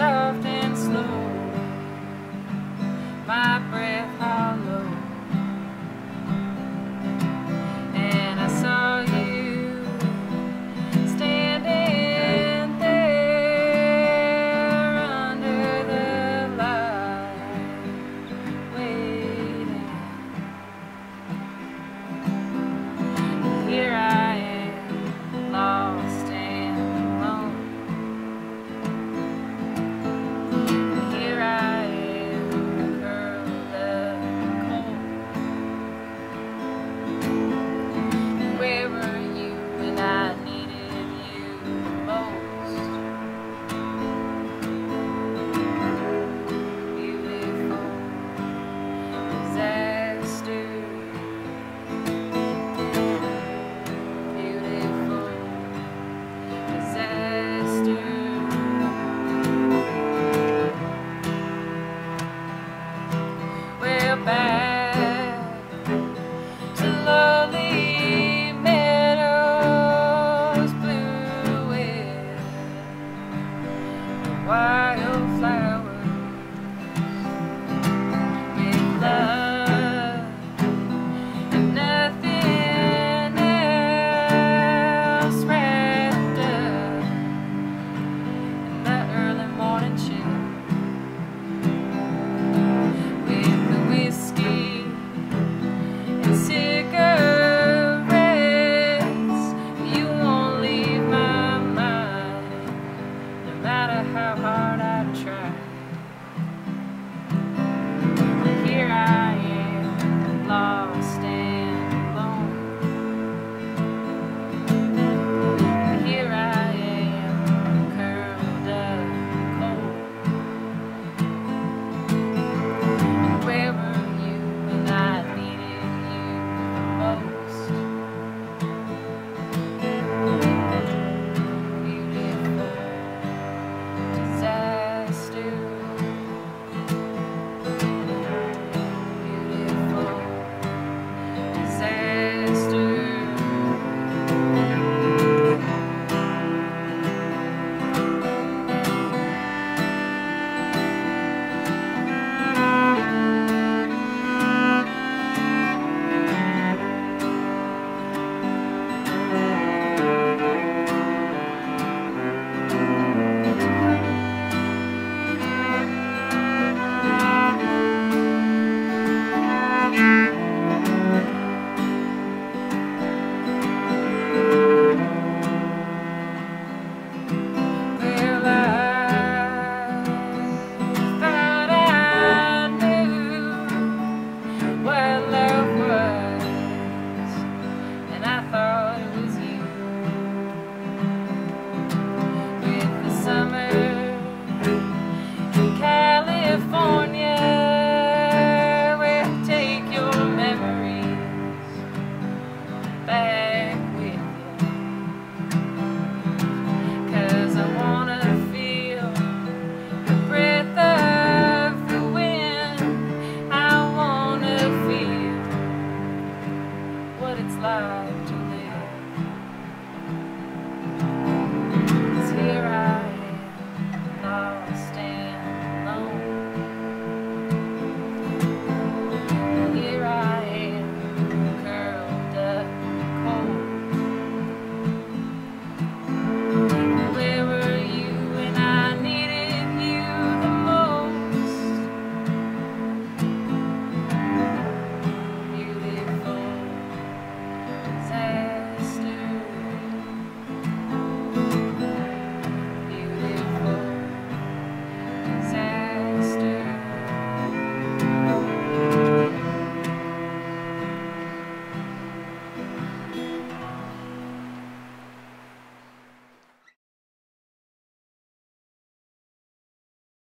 served